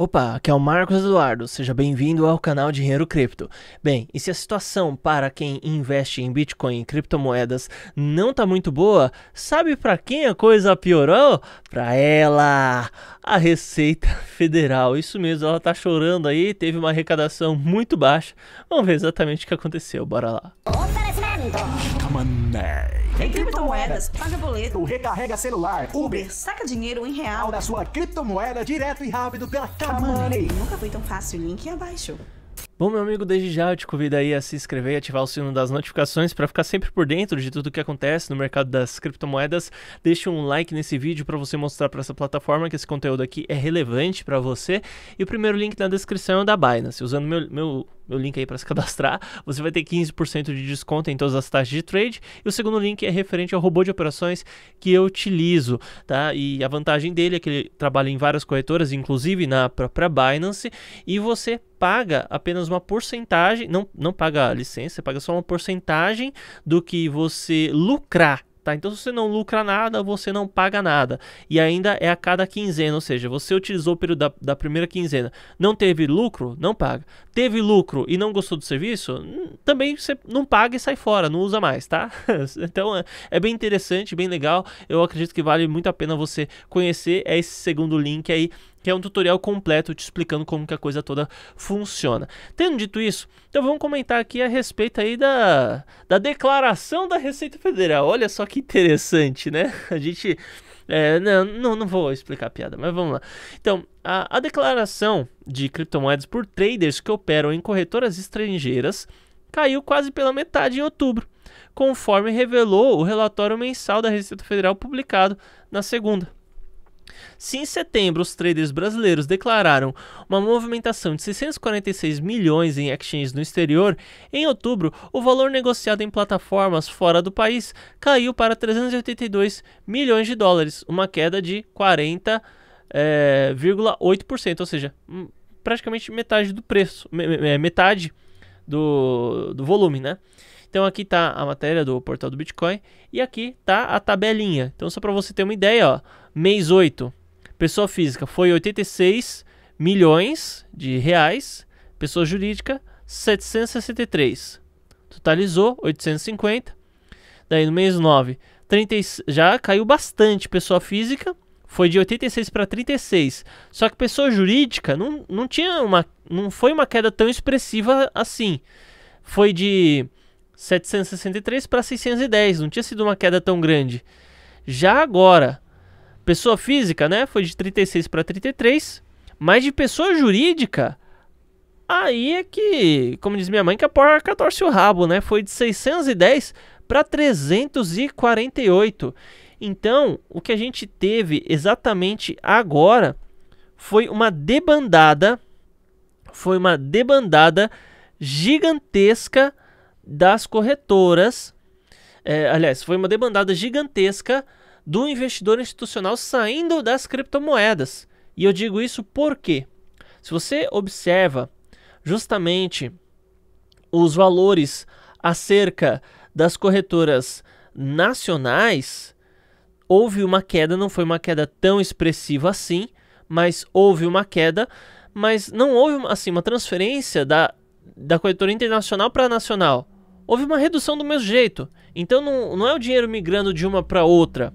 Opa, aqui é o Marcos Eduardo, seja bem-vindo ao canal Dinheiro Cripto. Bem, e se a situação para quem investe em Bitcoin e criptomoedas não tá muito boa, sabe para quem a coisa piorou? Para ela, a Receita Federal. Isso mesmo, ela tá chorando aí, teve uma arrecadação muito baixa. Vamos ver exatamente o que aconteceu, bora lá. Oferecimento. Em criptomoedas, paga boleto, Recarrega celular. Uber, saca dinheiro em real. da sua criptomoeda direto e rápido pela Camoney. Nunca foi tão fácil, link abaixo. Bom, meu amigo, desde já eu te convido aí a se inscrever e ativar o sino das notificações para ficar sempre por dentro de tudo o que acontece no mercado das criptomoedas. Deixe um like nesse vídeo para você mostrar para essa plataforma que esse conteúdo aqui é relevante para você. E o primeiro link na descrição é da Binance. Usando meu, meu, meu link aí para se cadastrar, você vai ter 15% de desconto em todas as taxas de trade. E o segundo link é referente ao robô de operações que eu utilizo, tá? E a vantagem dele é que ele trabalha em várias corretoras, inclusive na própria Binance, e você paga apenas uma porcentagem, não, não paga licença, paga só uma porcentagem do que você lucrar. Tá? Então, se você não lucra nada, você não paga nada. E ainda é a cada quinzena, ou seja, você utilizou o período da, da primeira quinzena, não teve lucro, não paga. Teve lucro e não gostou do serviço, também você não paga e sai fora, não usa mais, tá? então é, é bem interessante, bem legal. Eu acredito que vale muito a pena você conhecer esse segundo link aí é um tutorial completo te explicando como que a coisa toda funciona. Tendo dito isso, então vamos comentar aqui a respeito aí da, da declaração da Receita Federal. Olha só que interessante, né? A gente... É, não, não, não vou explicar a piada, mas vamos lá. Então, a, a declaração de criptomoedas por traders que operam em corretoras estrangeiras caiu quase pela metade em outubro, conforme revelou o relatório mensal da Receita Federal publicado na segunda. Se em setembro os traders brasileiros declararam uma movimentação de 646 milhões em exchanges no exterior, em outubro o valor negociado em plataformas fora do país caiu para 382 milhões de dólares, uma queda de 40,8%, é, ou seja, hum, praticamente metade do preço, metade do, do volume, né? Então aqui está a matéria do portal do Bitcoin e aqui está a tabelinha. Então só para você ter uma ideia, ó, mês 8, pessoa física foi 86 milhões de reais, pessoa jurídica 763. Totalizou 850. Daí no mês 9, 30, já caiu bastante pessoa física, foi de 86 para 36. Só que pessoa jurídica não, não tinha uma não foi uma queda tão expressiva assim. Foi de 763 para 610, não tinha sido uma queda tão grande. Já agora, pessoa física, né, foi de 36 para 33, mas de pessoa jurídica, aí é que, como diz minha mãe, que a porca torce o rabo, né? Foi de 610 para 348. Então, o que a gente teve exatamente agora foi uma debandada, foi uma debandada gigantesca das corretoras. É, aliás, foi uma demandada gigantesca do investidor institucional saindo das criptomoedas. E eu digo isso porque, se você observa justamente os valores acerca das corretoras nacionais, houve uma queda, não foi uma queda tão expressiva assim, mas houve uma queda, mas não houve assim uma transferência da, da corretora internacional para a nacional houve uma redução do mesmo jeito. Então não, não é o dinheiro migrando de uma para outra.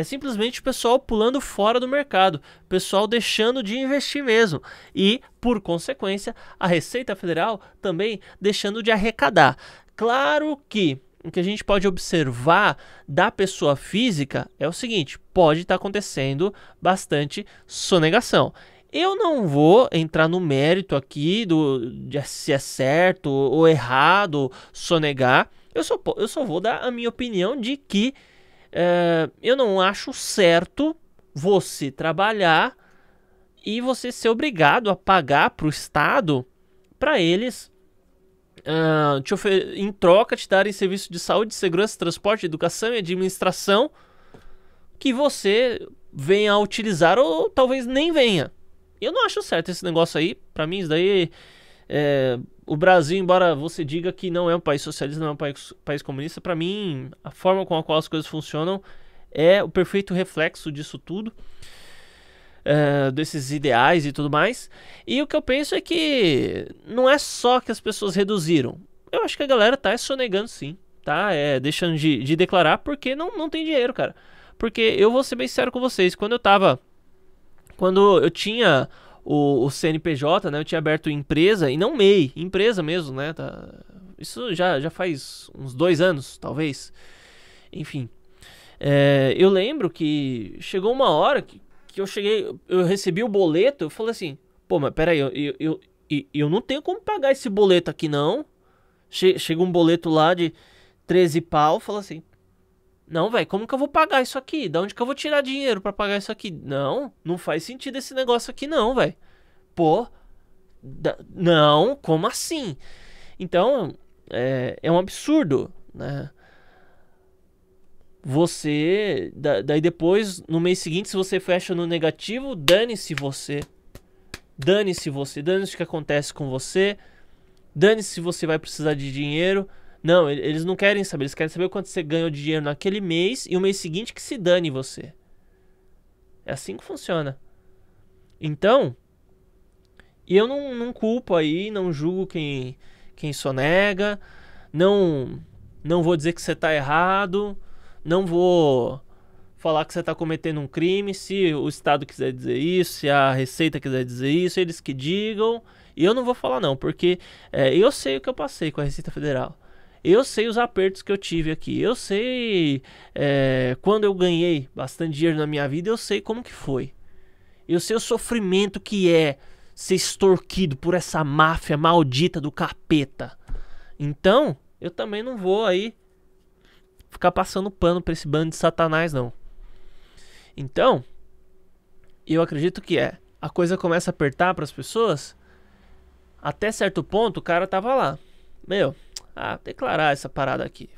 É simplesmente o pessoal pulando fora do mercado, o pessoal deixando de investir mesmo. E, por consequência, a Receita Federal também deixando de arrecadar. Claro que o que a gente pode observar da pessoa física é o seguinte: pode estar tá acontecendo bastante sonegação. Eu não vou entrar no mérito aqui do de se é certo ou errado sonegar. Eu só, eu só vou dar a minha opinião de que é, eu não acho certo você trabalhar e você ser obrigado a pagar para o Estado para eles uh, te em troca te darem serviço de saúde, segurança, transporte, educação e administração que você venha a utilizar ou talvez nem venha. Eu não acho certo esse negócio aí. Para mim, isso daí. É, o Brasil, embora você diga que não é um país socialista, não é um país, país comunista, para mim, a forma com a qual as coisas funcionam é o perfeito reflexo disso tudo. é, desses ideais e tudo mais. E o que eu penso é que não é só que as pessoas reduziram. Eu acho que a galera tá sonegando sim, tá? É, deixando de, de declarar porque não, não tem dinheiro, cara. Porque eu vou ser bem sincero com vocês, quando eu tava. Quando eu tinha o, o CNPJ, né? Eu tinha aberto empresa, e não MEI, empresa mesmo, né? Tá, isso já, já faz uns dois anos, talvez. Enfim. É, eu lembro que chegou uma hora que, que eu cheguei, eu recebi o boleto, eu falei assim, pô, mas peraí, eu, eu, eu, eu não tenho como pagar esse boleto aqui não. Che, chega um boleto lá de 13 pau, fala assim, não, velho, como que eu vou pagar isso aqui? Da onde que eu vou tirar dinheiro para pagar isso aqui? Não, não faz sentido esse negócio aqui não, velho. Pô, da, não, como assim? Então, é, é um absurdo, né? Você, da, daí depois, no mês seguinte, se você fecha no negativo, dane-se você. Dane-se você, dane-se o que acontece com você. Dane-se se você vai precisar de dinheiro. Não, eles não querem saber, eles querem saber quanto você ganhou de dinheiro naquele mês e o mês seguinte que se dane você. É assim que funciona. Então, eu não, não culpo aí, não julgo quem, quem sonega, não, não vou dizer que você está errado, não vou falar que você está cometendo um crime. Se o Estado quiser dizer isso, se a Receita quiser dizer isso, eles que digam. E eu não vou falar não, porque é, eu sei o que eu passei com a Receita Federal. Eu sei os apertos que eu tive aqui. Eu sei é, quando eu ganhei bastante dinheiro na minha vida, eu sei como que foi. Eu sei o sofrimento que é ser extorquido por essa máfia maldita do capeta. Então, eu também não vou aí ficar passando pano pra esse bando de satanás, não. Então, eu acredito que é. A coisa começa a apertar para as pessoas. Até certo ponto, o cara tava lá. Meu, ah, declarar essa parada aqui.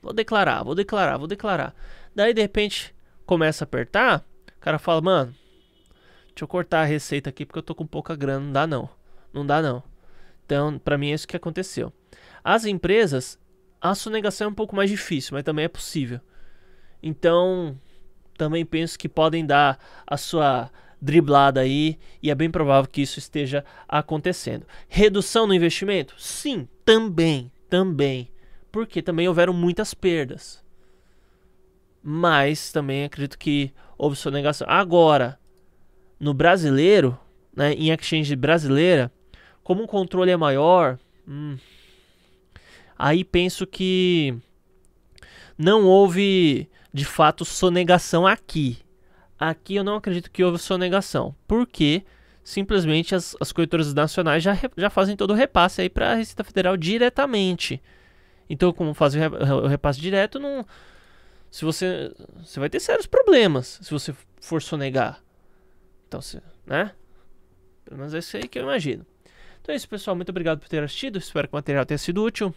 Vou declarar, vou declarar, vou declarar. Daí de repente começa a apertar, o cara fala, mano, deixa eu cortar a receita aqui porque eu tô com pouca grana, não dá não. Não dá não. Então, para mim é isso que aconteceu. As empresas, a sonegação é um pouco mais difícil, mas também é possível. Então, também penso que podem dar a sua driblada aí e é bem provável que isso esteja acontecendo. Redução no investimento? Sim, também também, porque também houveram muitas perdas. Mas também acredito que houve sonegação. Agora, no brasileiro, né, em exchange brasileira, como o controle é maior, hum, aí penso que não houve de fato sonegação aqui. Aqui eu não acredito que houve sonegação. Porque simplesmente as, as corretoras nacionais já, já fazem todo o repasse aí para a Receita Federal diretamente. Então, como fazem o repasse direto, não, se você, você vai ter sérios problemas se você for sonegar. Então, se, né? Pelo menos é isso aí que eu imagino. Então é isso, pessoal. Muito obrigado por ter assistido. Espero que o material tenha sido útil.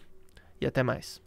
E até mais.